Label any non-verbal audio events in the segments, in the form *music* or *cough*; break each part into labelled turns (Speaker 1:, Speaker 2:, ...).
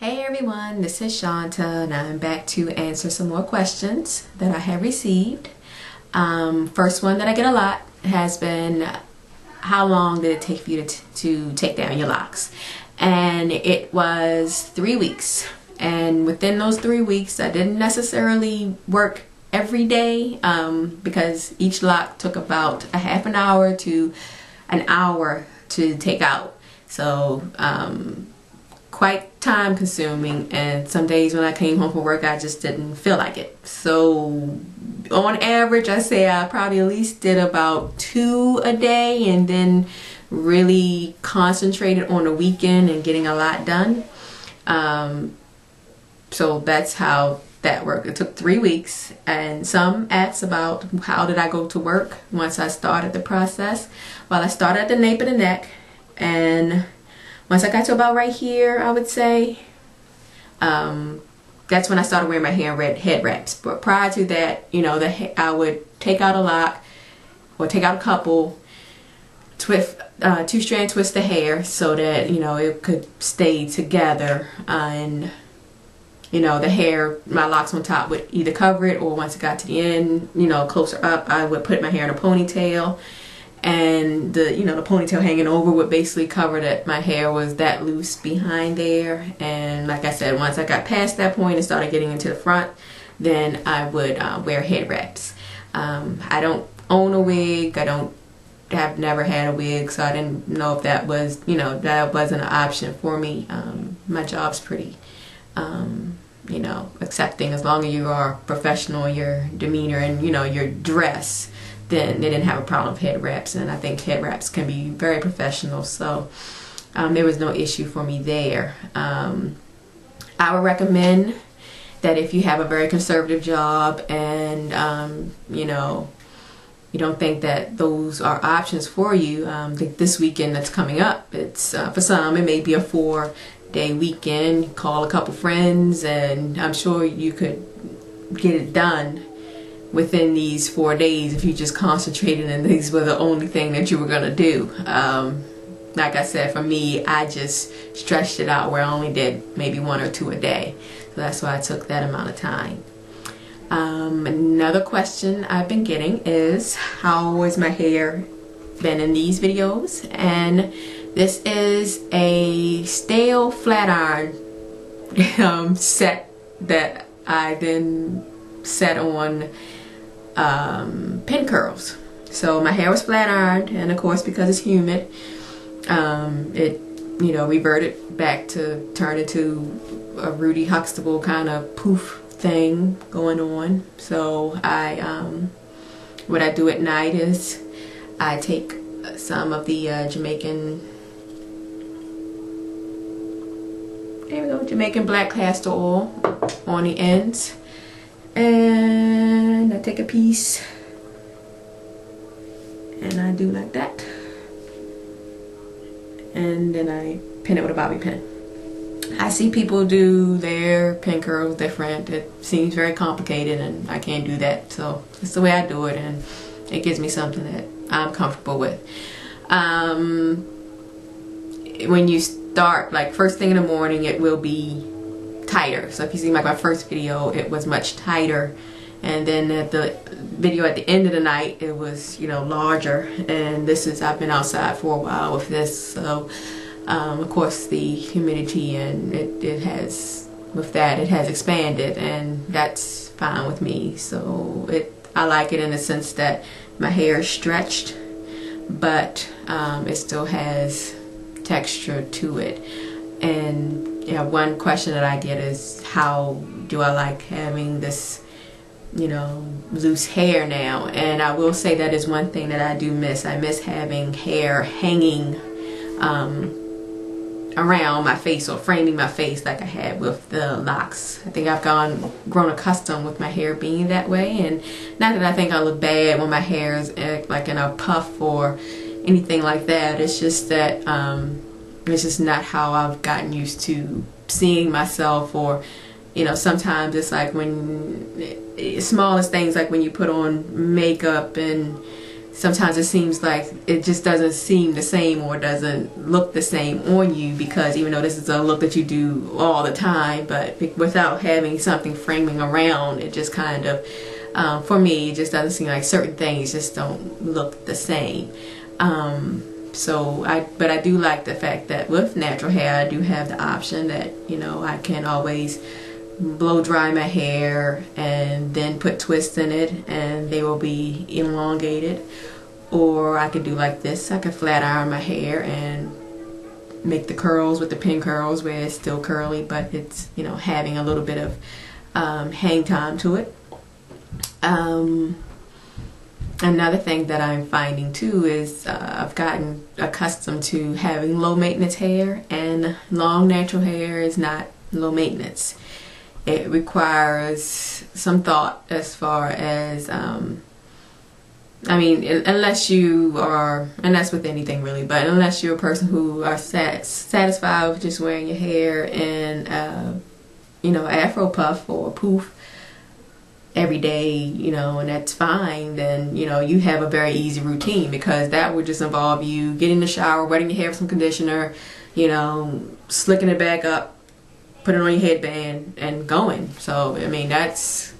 Speaker 1: Hey everyone, this is Shawnta and I'm back to answer some more questions that I have received. Um, first one that I get a lot has been how long did it take for you to, to take down your locks? And it was three weeks. And within those three weeks, I didn't necessarily work every day um, because each lock took about a half an hour to an hour to take out. So um, quite time consuming and some days when I came home from work I just didn't feel like it. So on average I say I probably at least did about two a day and then really concentrated on the weekend and getting a lot done. Um, so that's how that worked. It took three weeks and some asked about how did I go to work once I started the process. Well I started at the nape of the neck and once I got to about right here, I would say, um, that's when I started wearing my hair in red head wraps. But prior to that, you know, the I would take out a lock or take out a couple, twist, uh, two strand twist the hair so that you know it could stay together uh, and you know the hair my locks on top would either cover it or once it got to the end you know closer up I would put my hair in a ponytail and the you know the ponytail hanging over would basically cover that my hair was that loose behind there. And like I said once I got past that point and started getting into the front then I would uh, wear head wraps. Um, I don't own a wig. I don't have never had a wig so I didn't know if that was you know that wasn't an option for me. Um, my job's pretty um, you know accepting. As long as you are professional your demeanor and you know your dress then they didn't have a problem with head wraps and I think head wraps can be very professional so um, there was no issue for me there. Um, I would recommend that if you have a very conservative job and um, you know you don't think that those are options for you um, this weekend that's coming up it's uh, for some it may be a four day weekend call a couple friends and I'm sure you could get it done within these four days if you just concentrated and these were the only thing that you were going to do. Um, like I said, for me, I just stretched it out where I only did maybe one or two a day. So that's why I took that amount of time. Um, another question I've been getting is how has my hair been in these videos? And this is a stale flat iron *laughs* um, set that I then set on um, pin curls. So my hair was flat ironed and of course because it's humid um, it you know reverted back to turn into a Rudy Huxtable kind of poof thing going on. So I um, what I do at night is I take some of the uh, Jamaican there we go Jamaican black castor oil on the ends and I take a piece and I do like that. And then I pin it with a bobby pin I see people do their pin curls different. It seems very complicated and I can't do that. So it's the way I do it and it gives me something that I'm comfortable with. Um, when you start like first thing in the morning it will be tighter. So if you see like my first video, it was much tighter. And then at the video at the end of the night, it was, you know, larger. And this is, I've been outside for a while with this. So, um, of course, the humidity and it, it has, with that, it has expanded. And that's fine with me. So it, I like it in the sense that my hair is stretched, but um, it still has texture to it. And yeah, one question that I get is how do I like having this, you know, loose hair now? And I will say that is one thing that I do miss. I miss having hair hanging um, around my face or framing my face like I had with the locks. I think I've gone grown accustomed with my hair being that way and not that I think I look bad when my hair is eh, like in a puff or anything like that. It's just that um, it's just not how I've gotten used to seeing myself or you know sometimes it's like when smallest things like when you put on makeup and sometimes it seems like it just doesn't seem the same or doesn't look the same on you because even though this is a look that you do all the time but without having something framing around it just kind of um, for me it just doesn't seem like certain things just don't look the same. Um, so I but I do like the fact that with natural hair I do have the option that you know I can always blow dry my hair and then put twists in it and they will be elongated. Or I could do like this. I could flat iron my hair and make the curls with the pin curls where it's still curly but it's you know having a little bit of um, hang time to it. Um, another thing that I'm finding too is uh, I've gotten accustomed to having low maintenance hair and long natural hair is not low maintenance. It requires some thought as far as um, I mean unless you are and that's with anything really but unless you're a person who are sat, satisfied with just wearing your hair in uh, you know afro puff or poof every day you know and that's fine then you know you have a very easy routine because that would just involve you getting in the shower wetting your hair with some conditioner you know slicking it back up putting on your headband and going. So I mean that's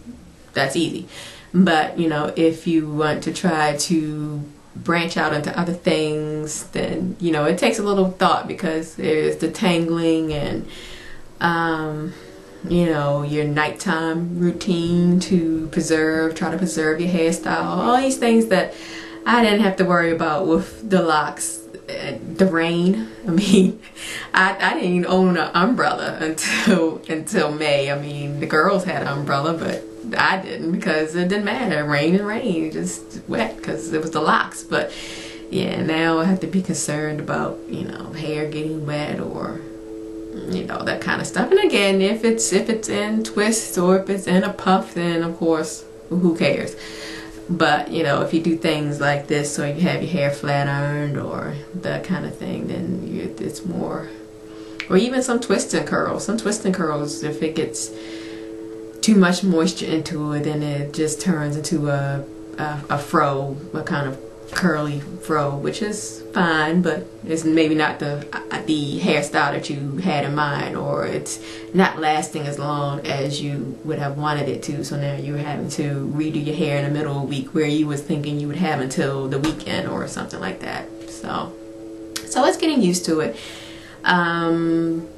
Speaker 1: that's easy. But you know if you want to try to branch out into other things, then you know it takes a little thought because there's the tangling and um, you know your nighttime routine to preserve, try to preserve your hairstyle, all these things that I didn't have to worry about with the locks eh, the rain. *laughs* I mean, I, I didn't own an umbrella until until May. I mean, the girls had an umbrella, but I didn't because it didn't matter. Rain and rain, just wet because it was the locks. But yeah, now I have to be concerned about you know hair getting wet or you know that kind of stuff. And again, if it's if it's in twists or if it's in a puff, then of course, who cares? But you know, if you do things like this, or you have your hair flat ironed, or that kind of thing, then you, it's more. Or even some twists and curls. Some twists and curls, if it gets too much moisture into it, then it just turns into a a, a fro, a kind of curly fro, which is fine, but it's maybe not the the hairstyle that you had in mind, or it's not lasting as long as you would have wanted it to. So now you're having to redo your hair in the middle of the week where you was thinking you would have until the weekend or something like that. So, so it's getting used to it. Um,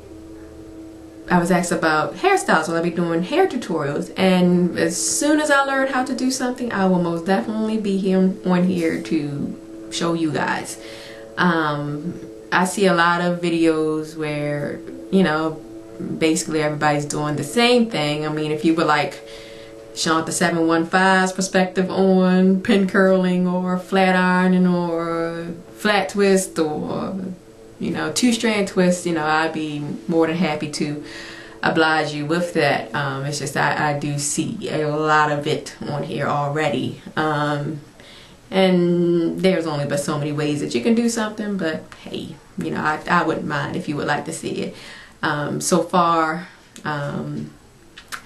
Speaker 1: I was asked about hairstyles. Will I be doing hair tutorials? And as soon as I learn how to do something, I will most definitely be here on here to show you guys. Um, I see a lot of videos where, you know, basically everybody's doing the same thing. I mean, if you were like Shawnta 715's perspective on pin curling or flat ironing or flat twist or you know, two strand twist, you know, I'd be more than happy to oblige you with that. Um, it's just I, I do see a lot of it on here already. Um, and there's only but so many ways that you can do something, but hey, you know, I, I wouldn't mind if you would like to see it. Um, so far, um,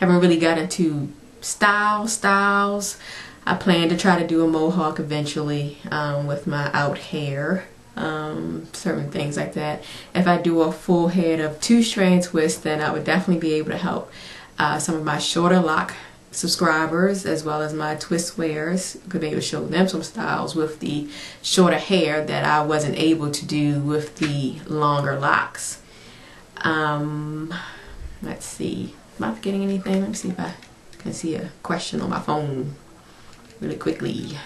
Speaker 1: haven't really got into style styles. I plan to try to do a mohawk eventually um, with my out hair um, certain things like that. If I do a full head of two strand twists, then I would definitely be able to help uh, some of my shorter lock subscribers as well as my twist wearers could be able to show them some styles with the shorter hair that I wasn't able to do with the longer locks. Um, let's see. Am I forgetting anything? Let me see if I can see a question on my phone really quickly.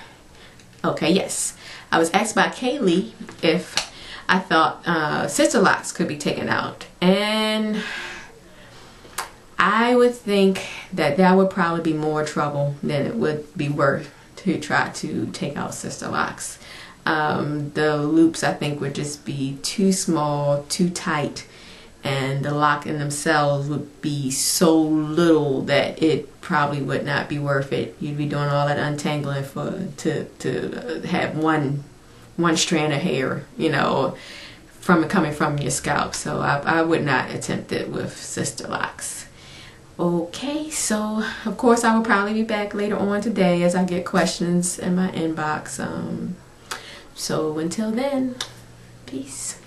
Speaker 1: Okay, yes. I was asked by Kaylee if I thought uh, sister locks could be taken out. And I would think that that would probably be more trouble than it would be worth to try to take out sister locks. Um, the loops I think would just be too small, too tight, and the lock in themselves would be so little that it probably would not be worth it. You'd be doing all that untangling for to to have one one strand of hair, you know, from coming from your scalp. So I, I would not attempt it with sister locks. Okay, so of course I will probably be back later on today as I get questions in my inbox. Um, so until then, peace.